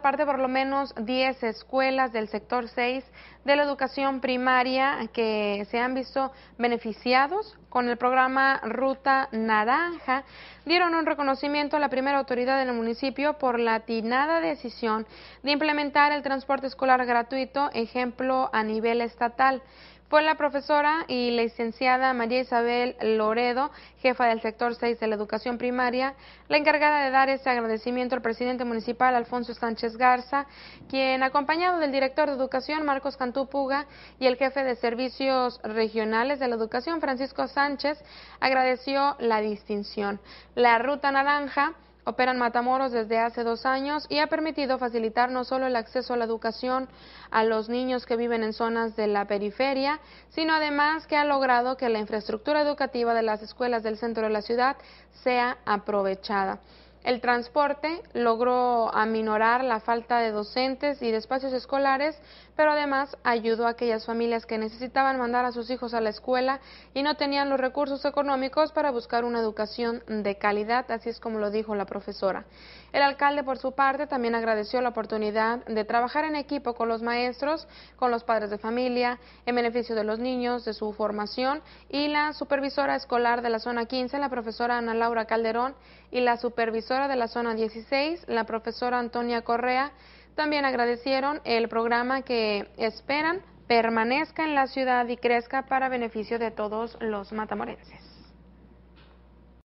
Aparte, por lo menos 10 escuelas del sector 6 de la educación primaria que se han visto beneficiados con el programa Ruta Naranja dieron un reconocimiento a la primera autoridad del municipio por la atinada decisión de implementar el transporte escolar gratuito, ejemplo a nivel estatal. Fue la profesora y licenciada María Isabel Loredo, jefa del sector 6 de la educación primaria, la encargada de dar este agradecimiento al presidente municipal Alfonso Sánchez Garza, quien acompañado del director de educación Marcos Cantú Puga y el jefe de servicios regionales de la educación Francisco Sánchez, agradeció la distinción. La ruta naranja Operan Matamoros desde hace dos años y ha permitido facilitar no solo el acceso a la educación a los niños que viven en zonas de la periferia, sino además que ha logrado que la infraestructura educativa de las escuelas del centro de la ciudad sea aprovechada. El transporte logró aminorar la falta de docentes y de espacios escolares, pero además ayudó a aquellas familias que necesitaban mandar a sus hijos a la escuela y no tenían los recursos económicos para buscar una educación de calidad, así es como lo dijo la profesora. El alcalde, por su parte, también agradeció la oportunidad de trabajar en equipo con los maestros, con los padres de familia, en beneficio de los niños, de su formación, y la supervisora escolar de la zona 15, la profesora Ana Laura Calderón, y la supervisora de la zona 16, la profesora Antonia Correa, también agradecieron el programa que esperan permanezca en la ciudad y crezca para beneficio de todos los matamorenses.